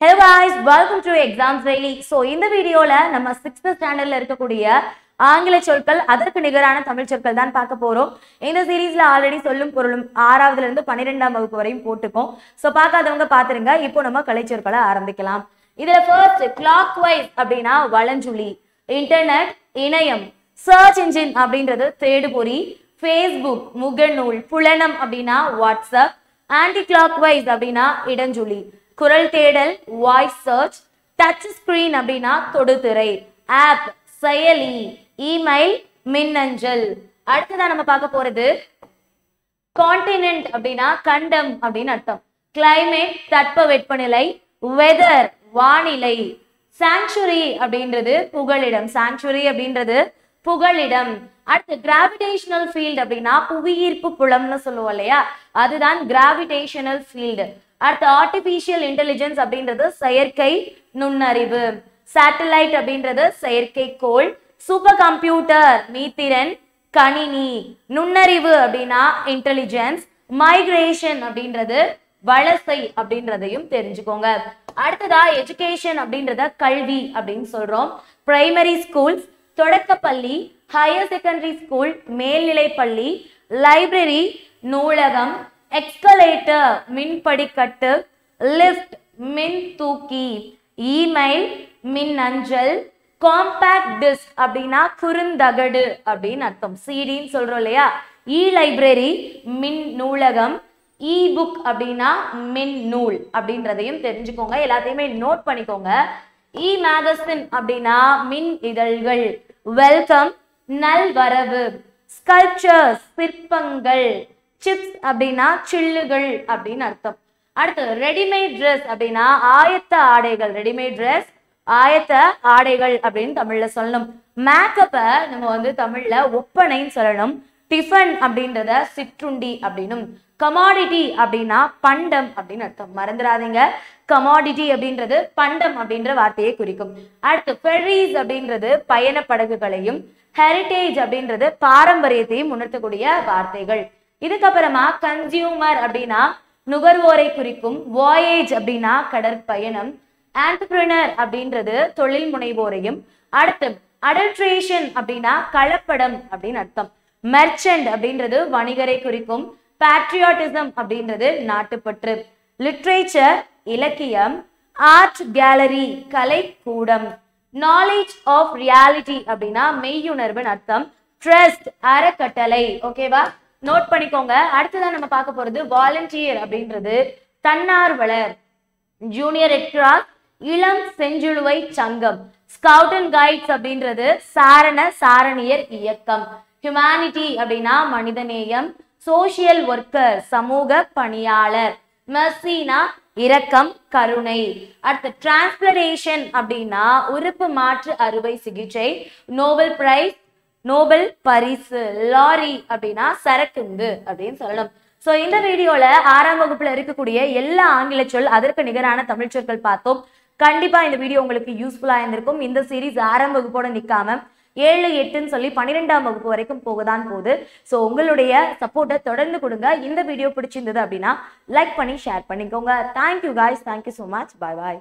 Hello guys welcome to Exams Daily so இந்த வீடியோவில் நம்ம சிக்ஸ்த் ஸ்டாண்டர்டில் இருக்கக்கூடிய ஆங்கில சொற்கள் அதற்கு நிகரான தமிழ் சொற்கள் தான் பார்க்க போகிறோம் இந்த சீரீஸில் ஆல்ரெடி சொல்லும் பொருளும் ஆறாவதுலேருந்து பன்னிரெண்டாம் வகுப்பு வரையும் போட்டுக்கோம். ஸோ பார்க்காதவங்க பார்த்துருங்க. இப்போ நம்ம கலைச்சொற்களை ஆரம்பிக்கலாம். இதில் ஃபர்ஸ்ட் கிளாக் வைஸ் அப்படின்னா வளஞ்சுளி இன்டர்நெட் இணையம் சர்ச் இன்ஜின் அப்படின்றது தேடுபொறி ஃபேஸ்புக் முகநூல் புலனம் அப்படின்னா வாட்ஸ்அப் ஆன்டி கிளாக் வைஸ் அப்படின்னா இடஞ்சுழி. குரல் தேடல் வாய்ஸ் சர்ச் டச் ஸ்கிரீன் அப்படின்னா தொடுதிரை. ஆப் செயலி இமெயில் மின்னஞ்சல். அடுத்ததான் நம்ம பார்க்க போறது கான்டினென்ட் அப்படின்னா கண்டம் அப்படின்னு அர்த்தம். கிளைமேட் தட்பவெப்பநிலை வெதர் வானிலை. சாங்சுரி அப்படின்றது புகழிடம் சாங்சுரி அப்படின்றது புகலிடம். அடுத்து கிராவிடேஷனல் ஃபீல்டு அப்படின்னா புவியீர்ப்பு புலம்னு சொல்லுவோம் இல்லையா? அதுதான் கிராவிடேஷனல் ஃபீல்டு அடுத்து ஆர்டிபிஷியல் இன்டெலிஜென்ஸ் அப்படின்றது செயற்கை நுண்ணறிவு. சேட்டலைட் அப்படின்றது செயற்கைக்கோள் சூப்பர் கம்ப்யூட்டர் மீத்திறன் கணினி. நுண்ணறிவு அப்படின்னா இன்டெலிஜென்ஸ் மைக்ரேஷன் அப்படின்றது வலசை அப்படின்றதையும் தெரிஞ்சுக்கோங்க. அடுத்ததா எஜுகேஷன் அப்படின்றத கல்வி அப்படின்னு சொல்றோம். பிரைமரி ஸ்கூல்ஸ் தொடக்கப்பள்ளி ஹையர் செகண்டரி ஸ்கூல் மேல்நிலைப்பள்ளி லைப்ரரி நூலகம் எக்ஸ்கலேட்டர் மின்படிக்கட்டு லிஃப்ட் மின் தூக்கி இமெயில் மின் அஞ்சல் காம்பேக்ட் டிஸ்க் அப்படின்னா குறுந்தகடு அப்படின்னு அர்த்தம். சிடின்னு சொல்றோம் இல்லையா? இ லைப்ரரி மின் நூலகம் இ புக் அப்படின்னா மின் நூல் அப்படின்றதையும் தெரிஞ்சுக்கோங்க. எல்லாத்தையுமே நோட் பண்ணிக்கோங்க. இ மேகசின் அப்படின்னா மின் இதழ்கள். வெல்கம் நல்வரவு. ஸ்கல்ச்சர்ஸ் சிற்பங்கள். சிப்ஸ் அப்படின்னா சில்லுகள் அப்படின்னு அர்த்தம். அடுத்து ரெடிமேட் ட்ரெஸ் அப்படின்னா ஆயத்த ஆடைகள். ரெடிமேட் ட்ரெஸ் ஆயத்த ஆடைகள் அப்படின்னு தமிழ்ல சொல்லணும். மேக்கப்பை நம்ம வந்து தமிழ்ல ஒப்பனைன்னு சொல்லணும். டிஃபன் அப்படின்றத சிற்றுண்டி அப்படின்னும். கமாடிட்டி அப்படின்னா பண்டம் அப்படின்னு அர்த்தம். மறந்துடாதீங்க. கமாடிட்டி அப்படின்றது பண்டம் அப்படின்ற வார்த்தையை குறிக்கும். அடுத்து ஃபெர்ரீஸ் அப்படின்றது பயண படகுகளையும் ஹெரிட்டேஜ் அப்படின்றது பாரம்பரியத்தையும் உணர்த்தக்கூடிய வார்த்தைகள். இதுக்கப்புறமா கன்சியூமர் அப்படின்னா நுகர்வோரை குறிக்கும். வாயேஜ் அப்படின்னா கடற்பயணம். ஆண்டர்பிரினர் அப்படின்றது தொழில் முனைவோரையும். அடுத்து அடல்ட்ரேஷன் அப்படின்னா கலப்படம் அப்படின்னு அர்த்தம். மெர்ச்சன்ட் அப்படின்றது வணிகரை குறிக்கும். பேட்ரியாட்டிசம் அப்படின்றது நாட்டுப்பற்று. லிட்ரேச்சர் இலக்கியம் ஆர்ட் கேலரி கலை கூடம் நாலேஜ் ஆஃப் ரியாலிட்டி அப்படின்னா மெய்யுணர்வுன்னு அர்த்தம். ட்ரஸ்ட் அறக்கட்டளை. ஓகேவா நோட் பண்ணிக்கோங்க. அடுத்ததான் நம்ம பார்க்க போறது வாலண்டியர் அப்படின்றது. தன்னார்வலர். ஜூனியர் ரெட்கிராஸ் இளம் செஞ்சுழுவை சங்கம். ஸ்கவுட் அண்ட் கைட்ஸ் அப்படின்றது சாரண சாரணியர் இயக்கம். ஹியூமானிட்டி அப்படின்னா மனிதநேயம். சோசியல் ஒர்க்கர் சமூக பணியாளர் மெர்சினா இரக்கம் கருணை. அடுத்து டிரான்ஸ்பிளரேஷன் அப்படின்னா உறுப்பு மாற்று அறுவை சிகிச்சை நோபல் பிரைஸ் நோபல் பரிசு லாரி அப்படின்னா சரக்குந்து அப்படின்னு சொல்லணும். ஸோ இந்த வீடியோல ஆறாம் வகுப்புல இருக்கக்கூடிய எல்லா ஆங்கில சொல் அதற்கு நிகரான தமிழ் சொற்கள் பார்த்தோம். கண்டிப்பா இந்த வீடியோ உங்களுக்கு யூஸ்ஃபுல்லா இருந்திருக்கும். இந்த சீரீஸ் ஆறாம் வகுப்போட நிக்காம ஏழு எட்டுன்னு சொல்லி பன்னிரெண்டாம் வகுப்பு வரைக்கும் போகதான் போகுது. ஸோ உங்களுடைய சப்போர்ட்டை தொடர்ந்து கொடுங்க. இந்த வீடியோ பிடிச்சிருந்தது அப்படின்னா லைக் பண்ணி ஷேர் பண்ணிக்கோங்க. Thank you guys thank you so much bye bye